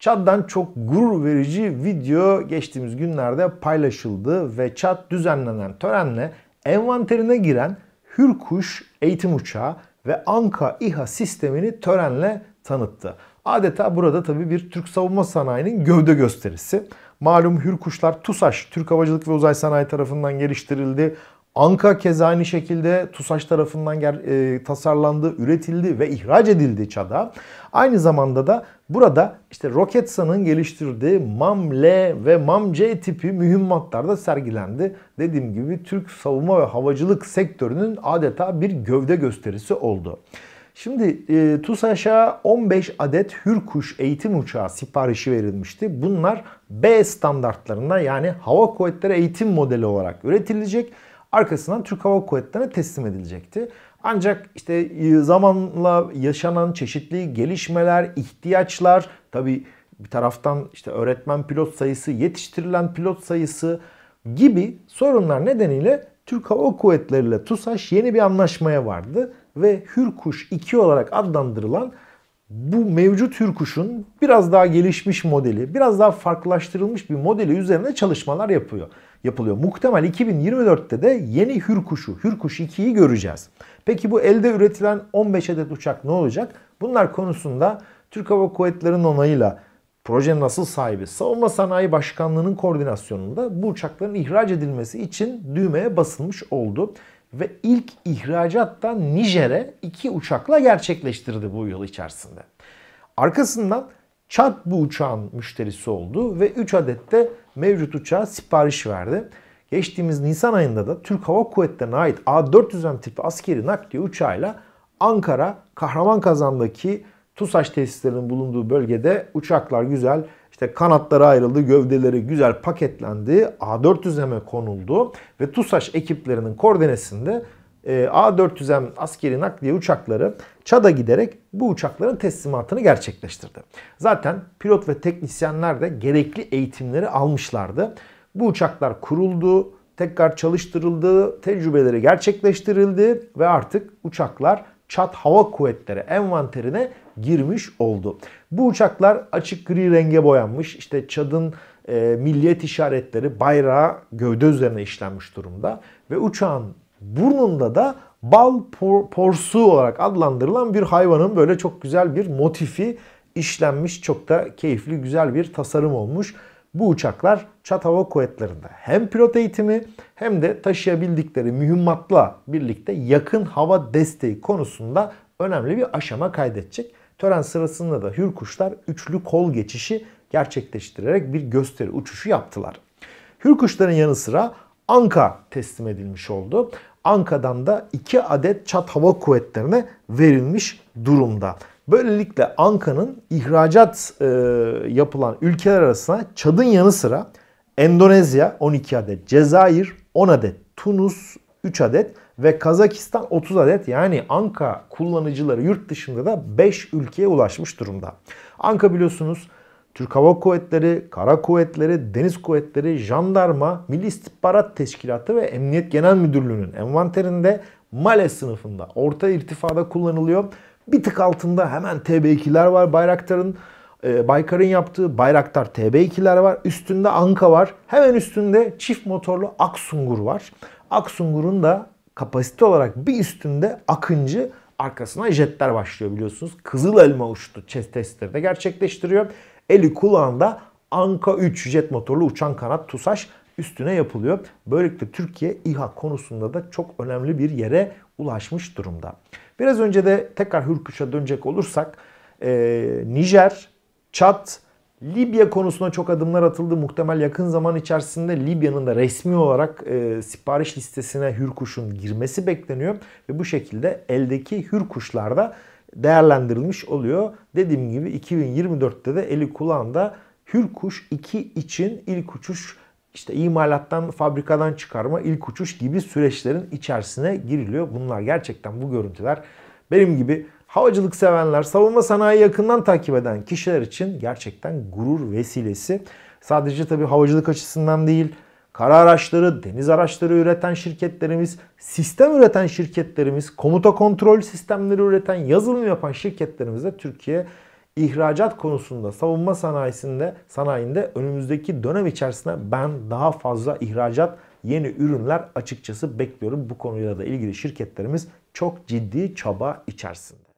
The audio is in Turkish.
Çad'dan çok gurur verici video geçtiğimiz günlerde paylaşıldı ve Çad düzenlenen törenle envanterine giren Hürkuş eğitim uçağı ve Anka İHA sistemini törenle tanıttı. Adeta burada tabii bir Türk savunma sanayinin gövde gösterisi. Malum Hürkuşlar TUSAŞ, Türk Havacılık ve Uzay Sanayi tarafından geliştirildi. Anka keza aynı şekilde TUSAŞ tarafından e, tasarlandı, üretildi ve ihraç edildi ÇAD'a. Aynı zamanda da burada işte Roketsan'ın geliştirdiği MAM-L ve MAM-C tipi mühimmatlar da sergilendi. Dediğim gibi Türk savunma ve havacılık sektörünün adeta bir gövde gösterisi oldu. Şimdi e, TUSAŞ'a 15 adet Hürkuş eğitim uçağı siparişi verilmişti. Bunlar B standartlarında yani hava kuvvetleri eğitim modeli olarak üretilecek arkasından Türk Hava Kuvvetleri'ne teslim edilecekti. Ancak işte e, zamanla yaşanan çeşitli gelişmeler, ihtiyaçlar, tabi bir taraftan işte öğretmen pilot sayısı, yetiştirilen pilot sayısı gibi sorunlar nedeniyle Türk Hava Kuvvetleri ile TUSAŞ yeni bir anlaşmaya vardı ve Hürkuş 2 olarak adlandırılan bu mevcut Hürkuş'un biraz daha gelişmiş modeli, biraz daha farklılaştırılmış bir modeli üzerine çalışmalar yapıyor yapılıyor. Muhtemel 2024'te de yeni Hürkuş'u, Hürkuş 2'yi göreceğiz. Peki bu elde üretilen 15 adet uçak ne olacak? Bunlar konusunda Türk Hava Kuvvetleri'nin onayıyla projenin asıl sahibi Savunma Sanayi Başkanlığı'nın koordinasyonunda bu uçakların ihraç edilmesi için düğmeye basılmış oldu. Ve ilk ihracat da Nijer'e iki uçakla gerçekleştirdi bu yıl içerisinde. Arkasından Çat bu uçağın müşterisi oldu ve 3 adet de mevcut uçağa sipariş verdi. Geçtiğimiz Nisan ayında da Türk Hava Kuvvetleri'ne ait A400M tipi askeri nakliye uçağıyla Ankara Kahraman Kazan'daki TUSAŞ tesislerinin bulunduğu bölgede uçaklar güzel işte kanatları ayrıldı, gövdeleri güzel paketlendi, A400M'e konuldu ve TUSAŞ ekiplerinin koordinesinde e, A400M askeri nakliye uçakları Çad'a giderek bu uçakların teslimatını gerçekleştirdi. Zaten pilot ve teknisyenler de gerekli eğitimleri almışlardı. Bu uçaklar kuruldu, tekrar çalıştırıldı, tecrübeleri gerçekleştirildi ve artık uçaklar Çat Hava Kuvvetleri envanterine girmiş oldu. Bu uçaklar açık gri renge boyanmış. İşte Çad'ın e, milliyet işaretleri bayrağı gövde üzerine işlenmiş durumda. Ve uçağın burnunda da bal por, porsu olarak adlandırılan bir hayvanın böyle çok güzel bir motifi işlenmiş. Çok da keyifli güzel bir tasarım olmuş. Bu uçaklar Çat Hava Kuvvetleri'nde hem pilot eğitimi hem de taşıyabildikleri mühimmatla birlikte yakın hava desteği konusunda önemli bir aşama kaydedecek. Tören sırasında da Hürkuşlar üçlü kol geçişi gerçekleştirerek bir gösteri uçuşu yaptılar. Hürkuşların yanı sıra Anka teslim edilmiş oldu. Anka'dan da 2 adet Çat Hava Kuvvetleri'ne verilmiş durumda. Böylelikle Anka'nın ihracat e, yapılan ülkeler arasında Çad'ın yanı sıra Endonezya 12 adet, Cezayir 10 adet, Tunus 3 adet ve Kazakistan 30 adet yani Anka kullanıcıları yurt dışında da 5 ülkeye ulaşmış durumda. Anka biliyorsunuz Türk Hava Kuvvetleri, Kara Kuvvetleri, Deniz Kuvvetleri, Jandarma, Milli İstihbarat Teşkilatı ve Emniyet Genel Müdürlüğü'nün envanterinde Male sınıfında orta irtifada kullanılıyor. Bir tık altında hemen TB2'ler var Bayraktar'ın. E, Baykar'ın yaptığı Bayraktar TB2'ler var. Üstünde Anka var. Hemen üstünde çift motorlu Aksungur var. Aksungur'un da kapasite olarak bir üstünde Akıncı arkasına jetler başlıyor biliyorsunuz. Kızıl elma uçtu testleri de gerçekleştiriyor. Eli kulağında Anka 3 jet motorlu uçan kanat TUSAŞ üstüne yapılıyor. Böylelikle Türkiye İHA konusunda da çok önemli bir yere ulaşmış durumda. Biraz önce de tekrar Hürkuş'a dönecek olursak e, Nijer, Çat, Libya konusunda çok adımlar atıldı. Muhtemel yakın zaman içerisinde Libya'nın da resmi olarak e, sipariş listesine Hürkuş'un girmesi bekleniyor. Ve bu şekilde eldeki Hürkuş'larda değerlendirilmiş oluyor. Dediğim gibi 2024'te de eli kulağında Hürkuş 2 için ilk uçuş işte imalattan, fabrikadan çıkarma, ilk uçuş gibi süreçlerin içerisine giriliyor. Bunlar gerçekten bu görüntüler benim gibi havacılık sevenler, savunma sanayi yakından takip eden kişiler için gerçekten gurur vesilesi. Sadece tabii havacılık açısından değil, kara araçları, deniz araçları üreten şirketlerimiz, sistem üreten şirketlerimiz, komuta kontrol sistemleri üreten, yazılım yapan şirketlerimiz de Türkiye ihracat konusunda savunma sanayisinde sanayinde önümüzdeki dönem içerisinde ben daha fazla ihracat yeni ürünler açıkçası bekliyorum. Bu konuyla da ilgili şirketlerimiz çok ciddi çaba içerisinde.